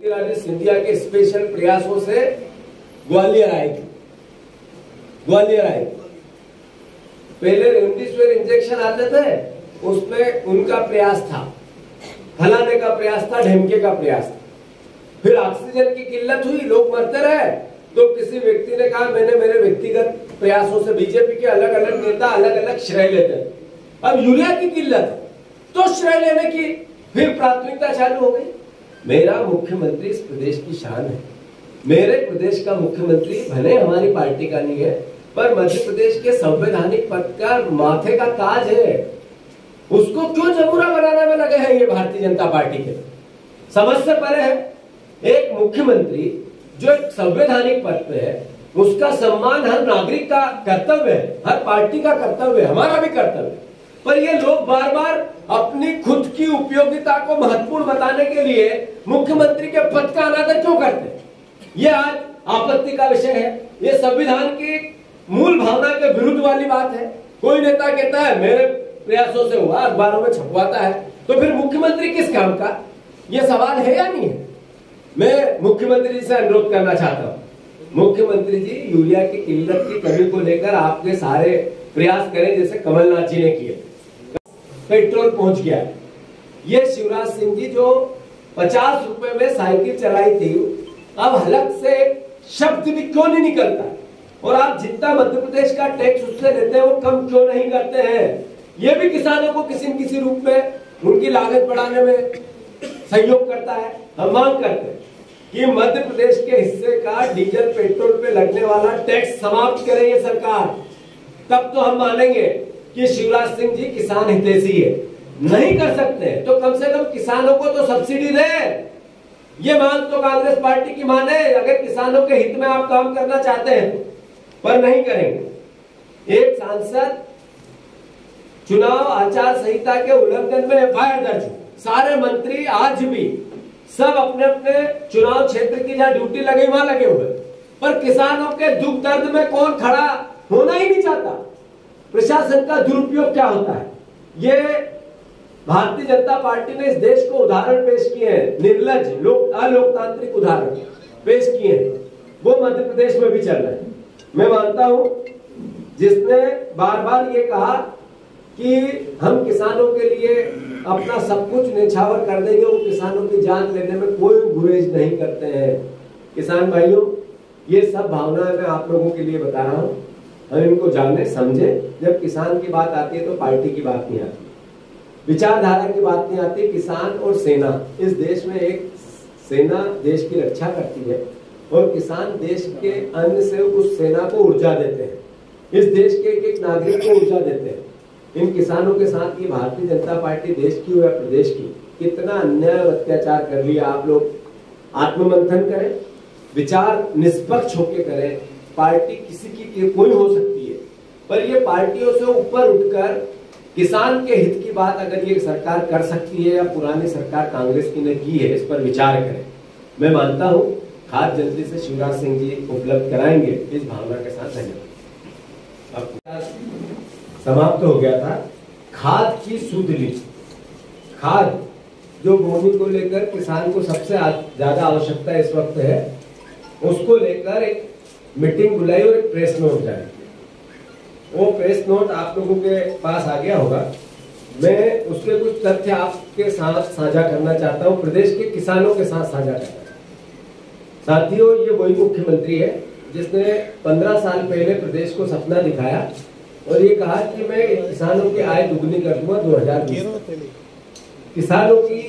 ज्योतिरादित्य सिंधिया के स्पेशल प्रयासों से ग्वालियर आएगी ग्वालियर आएगी पहले रेमडेसिविर इंजेक्शन आते थे, उसमें उनका प्रयास था। फलाने का प्रयास था, ढेमके का प्रयास था। फिर ऑक्सीजन की किल्लत हुई, लोग मरते रहे। तो किसी व्यक्ति ने कहा, मैंने मेरे व्यक्तिगत प्रयासों से बीजेपी के अलग अलग नेता अलग अलग श्रेय लेते अब यूरिया की किल्लत तो श्रेय लेने की फिर प्राथमिकता चालू हो गई। मेरा मुख्यमंत्री इस प्रदेश की शान है। मेरे प्रदेश का मुख्यमंत्री भले हमारी पार्टी का नहीं है, पर मध्य प्रदेश के संवैधानिक पद का माथे का ताज है। उसको क्यों जमुरा बनाने में लगे हैं ये भारतीय जनता पार्टी के? समझ से परे है। एक मुख्यमंत्री जो एक संवैधानिक पद पे है, उसका सम्मान हर नागरिक का कर्तव्य है, हर पार्टी का कर्तव्य है, हमारा भी कर्तव्य है। पर ये लोग बार बार अपनी खुद की उपयोगिता को महत्वपूर्ण बताने के लिए मुख्यमंत्री के पद का अनादर क्यों करते ये आज आपत्ति का विषय है। ये संविधान की मूल भावना के विरुद्ध वाली बात है। कोई नेता कहता है, मेरे प्रयासों से हुआ, अखबारों में छपवाता है। तो फिर मुख्यमंत्री किस काम का? ये सवाल है या नहीं है? मैं मुख्यमंत्री से अनुरोध करना चाहता हूँ। मुख्यमंत्री जी, यूरिया की किल्लत की कमी को लेकर आपके सारे प्रयास करें जैसे कमलनाथ जी ने किए। पेट्रोल पहुँच गया। ये शिवराज सिंह जी जो पचास रुपए में साइकिल चलाई थी, अब हलक से शब्द भी क्यों नहीं निकलता? और आप जितना मध्य प्रदेश का टैक्स उससे लेते हैं, वो कम क्यों नहीं करते हैं? ये भी किसानों को किसी न किसी रूप में, उनकी लागत बढ़ाने में सहयोग करता है। हम मांग करते हैं कि मध्य प्रदेश के हिस्से का डीजल, पेट्रोल पे लगने वाला टैक्स समाप्त करे ये सरकार। तब तो हम मानेंगे कि शिवराज सिंह जी किसान हितैषी है। नहीं कर सकते तो कम से कम किसानों को तो सब्सिडी दे। ये मांग तो कांग्रेस पार्टी की माने, अगर किसानों के हित में आप काम करना चाहते हैं, पर नहीं करेंगे। एक सांसद चुनाव आचार संहिता के उल्लंघन में एफआईआर दर्ज, सारे मंत्री आज भी सब अपने अपने चुनाव क्षेत्र की जहाँ ड्यूटी लगे, वहाँ लगे हुए पर किसानों के दुख दर्द में कौन खड़ा होना ही नहीं चाहता। प्रशासन का दुरुपयोग क्या होता है? ये भारतीय जनता पार्टी ने इस देश को उदाहरण पेश किए हैं। निर्लज, लोक, अलोकतांत्रिक उदाहरण पेश किए हैं। वो मध्य प्रदेश में भी चल रहे हैं। मैं मानता हूँ, जिसने बार बार ये कहा कि हम किसानों के लिए अपना सब कुछ निछावर कर देंगे, वो किसानों की जान लेने में कोई गुरेज नहीं करते हैं। किसान भाइयों, ये सब भावनाएँ मैं आप लोगों के लिए बता रहा हूँ। हम इनको जानने, समझे। जब किसान की बात आती है तो पार्टी की बात नहीं आती। विचारधारा की बात नहीं आती, किसान और सेना। इस देश में एक सेना देश की रक्षा करती है और किसान देश के अन्न से उस सेना को ऊर्जा देते हैं। इस देश के एक एक नागरिक को ऊर्जा देते हैं। इन किसानों के साथ ये भारतीय जनता पार्टी देश की या प्रदेश की। कितना अन्याय और अत्याचार कर लिया आप लोग। आत्ममंथन करें, विचार निष्पक्ष होके करें। पार्टी किसी की कोई हो सकती है। पर ये पार्टियों से ऊपर उठकर किसान के हित की बात अगर ये सरकार कर सकती है या पुरानी सरकार कांग्रेस की ने की है, इस पर विचार करें। मैं मानता हूँ खाद जल्दी से शिवराज सिंह जी उपलब्ध कराएँगे। इस भावना के साथ धन्यवाद। समाप्त हो गया था। खाद की शुद्ध लिस्ट खाद, जो भूमि को लेकर किसान को सबसे ज़्यादा आवश्यकता इस वक्त है, उसको लेकर एक मीटिंग बुलाई और एक प्रेस नोट जारी किया। वो प्रेस नोट आप लोगों के पास आ गया होगा। मैं उसके कुछ तथ्य आपके साथ साझा करना चाहता हूँ, प्रदेश के किसानों के साथ साझा करना। साथियों, ये वही मुख्यमंत्री है जिसने पंद्रह साल पहले प्रदेश को सपना दिखाया और ये कहा कि मैं किसानों की आय दुगनी कर दूँगा दो हज़ार बीस किसानों की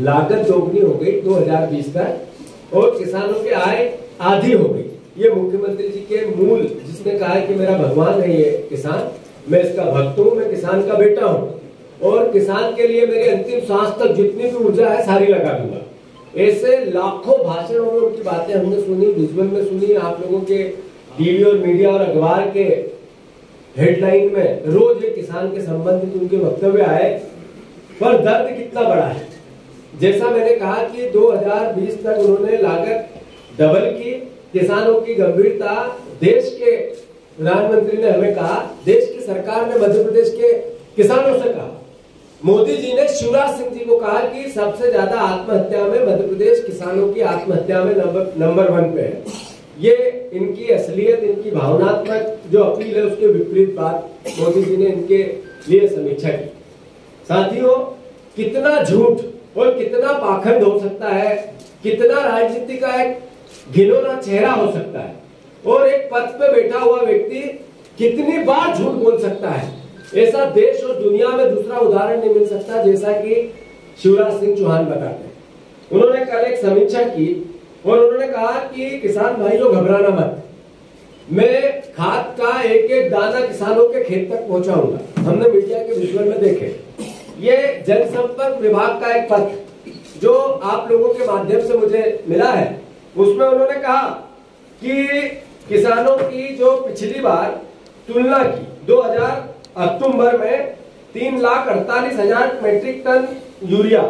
लागत दोगुनी हो गई 2020 तक और किसानों की आय आधी हो गई। ये मुख्यमंत्री जी के मूल जिसने कहा है कि मेरा भगवान है ये किसान, मैं इसका भक्त हूँ, मैं किसान का बेटा हूँ। और किसान के लिए मेरी अंतिम सांस तक जितनी भी ऊर्जा है सारी लगा दूँगा। ऐसे लाखों भाषणों में उनकी बातें हमने सुनी विजुअल में सुनी, आप लोगों के टीवी और मीडिया और अखबार के हेडलाइन में रोज एक किसान के संबंधित उनके वक्तव्य आए, पर दर्द कितना बड़ा है। जैसा मैंने कहा कि 2020 तक उन्होंने लागत डबल की किसानों की गंभीरता देश के प्रधानमंत्री ने हमें कहा, देश की सरकार ने मध्य प्रदेश के किसानों से कहा। मोदी जी ने शिवराज सिंह जी को कहा कि सबसे ज़्यादा आत्महत्या में मध्य प्रदेश किसानों की आत्महत्या में नंबर नंबर वन पे है। ये इनकी असलियत, इनकी भावनात्मक जो अपील है, उसके विपरीत बात मोदी जी ने इनके लिए समीक्षा की। साथियों, कितना झूठ और कितना पाखंड हो सकता है, कितना राजनीति का एक घिनौना चेहरा हो सकता है। और एक पद पे बैठा हुआ व्यक्ति कितनी बार झूठ बोल सकता है। ऐसा देश और दुनिया में दूसरा उदाहरण नहीं मिल सकता, जैसा कि शिवराज सिंह चौहान बताते हैं। उन्होंने कल एक समीक्षा की और उन्होंने कहा कि किसान भाइयों, घबराना मत। मैं खाद का एक एक दाना किसानों के खेत तक पहुंचाऊँगा। हमने मीडिया के विजुअल में देखे। ये जनसंपर्क विभाग का एक पत्र जो आप लोगों के माध्यम से मुझे मिला है। उसमें उन्होंने कहा कि किसानों की जो पिछली बार तुलना की 2000 अक्टूबर में तीन लाख अड़तालीस हज़ार मेट्रिक टन यूरिया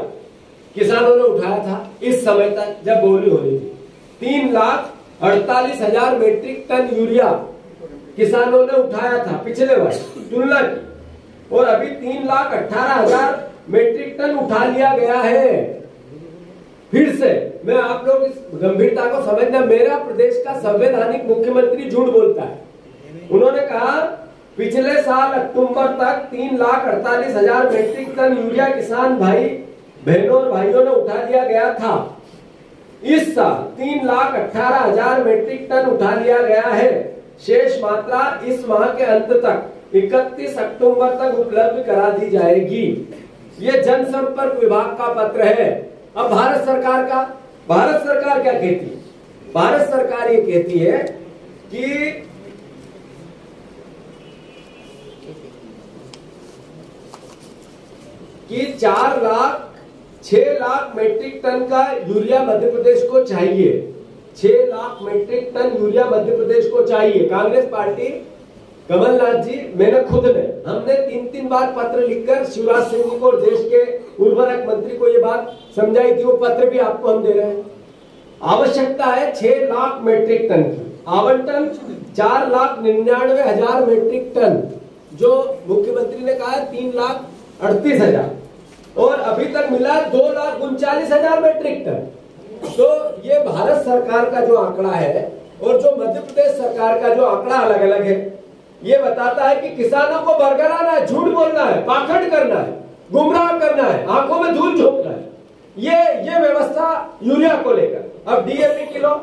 किसानों ने उठाया था, इस समय तक जब बोली हो रही थी। तीन लाख अड़तालीस हज़ार मेट्रिक टन यूरिया किसानों ने उठाया था पिछले वर्ष, तुलना की। और अभी तीन लाख अठारह हज़ार मेट्रिक टन उठा लिया गया है। फिर से मैं आप लोग इस गंभीरता को समझना, मेरा प्रदेश का संवैधानिक मुख्यमंत्री झूठ बोलता है। उन्होंने कहा, पिछले साल अक्टूबर तक तीन लाख अड़तालीस हज़ार मेट्रिक टन यूरिया किसान भाई, बहनों और भाइयों ने उठा लिया गया था। इस साल तीन लाख अठारह हज़ार मेट्रिक टन उठा लिया गया है। शेष मात्रा इस माह के अंत तक 31 अक्टूबर तक उपलब्ध करा दी जाएगी। ये जनसंपर्क विभाग का पत्र है। अब भारत सरकार का, भारत सरकार क्या कहती है? भारत सरकार ये कहती है कि कि चार लाख, छह लाख मैट्रिक टन का यूरिया मध्य प्रदेश को चाहिए। छह lakh metric ton urea Madhya Pradesh को चाहिए। कांग्रेस पार्टी कमलनाथ जी, मैंने खुद ने हमने तीन तीन बार पत्र लिखकर शिवराज सिंह जी को और देश के उर्वरक मंत्री को ये बात समझाई थी, वो पत्र भी आपको हम दे रहे हैं। आवश्यकता है छह लाख मेट्रिक टन की। आवंटन चार लाख निन्यानवे हज़ार मेट्रिक टन जो मुख्यमंत्री ने कहा तीन लाख अड़तीस हज़ार। और अभी तक मिला दो लाख उनचालीस हज़ार मेट्रिक टन तो ये भारत सरकार का जो आंकड़ा है और जो मध्य प्रदेश सरकार का जो आंकड़ा अलग अलग है ये बताता है कि किसानों को बरकराना है, झूठ बोलना है, पाखंड करना है, गुमराह करना है, आँखों में धूल झोंकना है। ये ये व्यवस्था यूरिया को लेकर। अब डीएपी किलो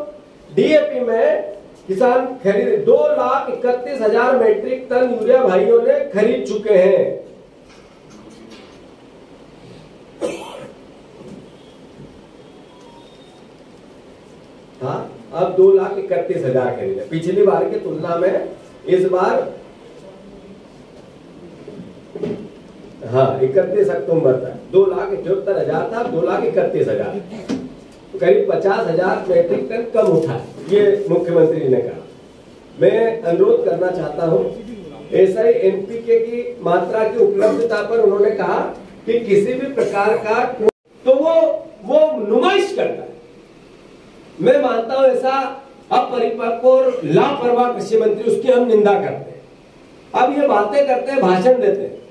डीएपी में किसान खरीद, दो लाख इकतीस हज़ार मेट्रिक टन यूरिया भाइयों ने खरीद चुके हैं। हाँ अब दो लाख इकतीस हज़ार खरीदे। पिछली बार की तुलना में इस बार? हाँ इकतीस अक्टूबर तक। दो लाख इकहत्तर हज़ार था, दो लाख इकतीस हज़ार। करीब पचास हज़ार मेट्रिक टन कम उठा। ये मुख्यमंत्री ने कहा। मैं अनुरोध करना चाहता हूँ ऐसा ही एनपीके की मात्रा की उपलब्धता पर उन्होंने कहा कि किसी भी प्रकार का तो वो वो नुमाइश करता है। मैं मानता हूँ ऐसा अपरिपक्व और लापरवाह कृषि मंत्री उसकी हम निंदा करते हैं। अब ये बातें करते हैं, भाषण देते हैं।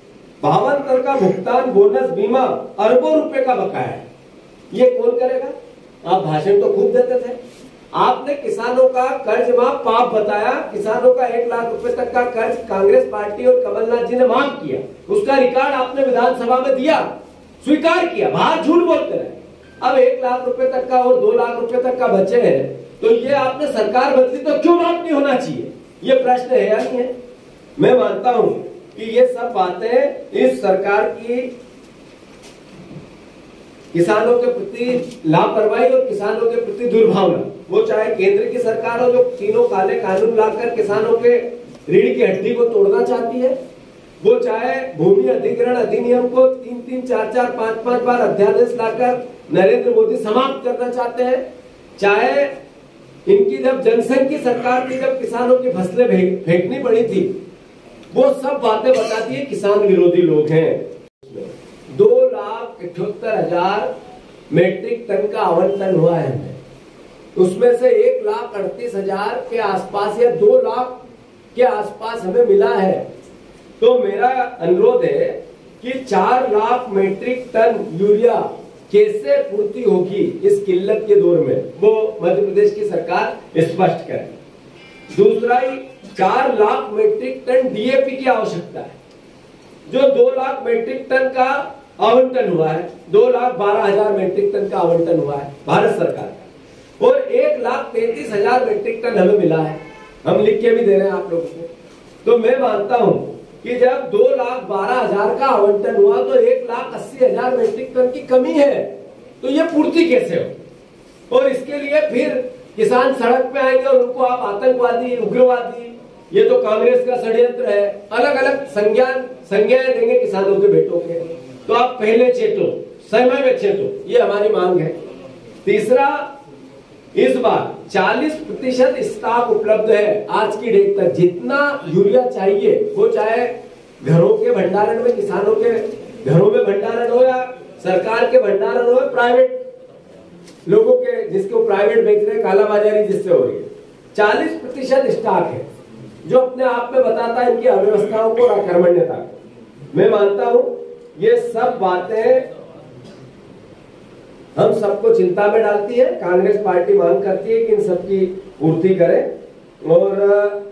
भावांतर का भुगतान, बोनस, बीमा, अरबों रुपए का बकाया है। ये कौन करेगा? आप भाषण तो खूब देते थे। आपने किसानों का कर्ज माफ़, पाप बताया। किसानों का एक लाख रुपए तक का कर्ज कांग्रेस पार्टी और कमलनाथ जी ने माफ़ किया। उसका रिकॉर्ड आपने विधानसभा में दिया, स्वीकार किया। बाहर झूठ बोलते रहे। अब एक लाख रुपए तक का और दो लाख रुपए तक का बचे हैं। तो ये आपने सरकार बदली तो क्यों माफ़ नहीं होना चाहिए? ये प्रश्न है या नहीं है? मैं मानता हूँ कि ये सब बातें इस सरकार की किसानों के प्रति लापरवाही और किसानों के प्रति दुर्भावना। वो चाहे केंद्र की सरकार हो, जो तीनों काले कानून लाकर किसानों के ऋण की हड्डी को तोड़ना चाहती है, वो चाहे भूमि अधिग्रहण अधिनियम को तीन तीन, चार चार, पाँच पाँच बार अध्यादेश लाकर नरेंद्र मोदी समाप्त करना चाहते हैं, चाहे इनकी जब जनसंघ की सरकार थी जब किसानों की फ़सलें फेंकनी पड़ी थी, वो सब बातें बताती है, किसान विरोधी लोग हैं। दो लाख इठहत्तर हज़ार मेट्रिक टन का आवंटन हुआ है। उसमें से एक लाख अड़तीस हज़ार के आसपास या दो लाख के आसपास हमें मिला है। तो मेरा अनुरोध है कि चार लाख मेट्रिक टन यूरिया कैसे पूर्ति होगी इस किल्लत के दौर में? वो मध्य प्रदेश की सरकार स्पष्ट करे दूसरा ही, चार लाख मीट्रिक टन डीएपी की आवश्यकता है। जो दो लाख मीट्रिक टन का आवंटन हुआ है, दो लाख बारह हज़ार मीट्रिक टन का आवंटन हुआ है भारत सरकार का। और एक लाख तैतीस हज़ार मीट्रिक टन हमें मिला है। हम लिख के भी दे रहे हैं आप लोगों को। तो मैं मानता हूँ कि जब दो लाख बारह हज़ार का आवंटन हुआ तो एक लाख अस्सी हज़ार मेट्रिक टन की कमी है। तो ये पूर्ति कैसे हो? और इसके लिए फिर किसान सड़क पे आएँगे और उनको आप आतंकवादी, उग्रवादी, ये तो कांग्रेस का षड्यंत्र है अलग अलग संज्ञान, संज्ञाएँ देंगे, किसानों के बेटों के। तो आप पहले चेतो, समय में चेतो, ये हमारी मांग है। तीसरा इस बार 40 प्रतिशत स्टॉक उपलब्ध है। आज की डेट तक जितना यूरिया चाहिए, वो चाहे घरों के भंडारण में, किसानों के घरों में भंडारण हो या सरकार के भंडारण हो, प्राइवेट लोगों के, जिसको प्राइवेट बेच रहे कालाबाजारी जिससे हो रही है। चालीस प्रतिशत स्टॉक है, जो अपने आप में बताता है इनकी अव्यवस्थाओं को और मैं मानता हूँ, ये सब बातें हम सबको चिंता में डालती है, कांग्रेस पार्टी मांग करती है कि इन सबकी पूर्ति करें। और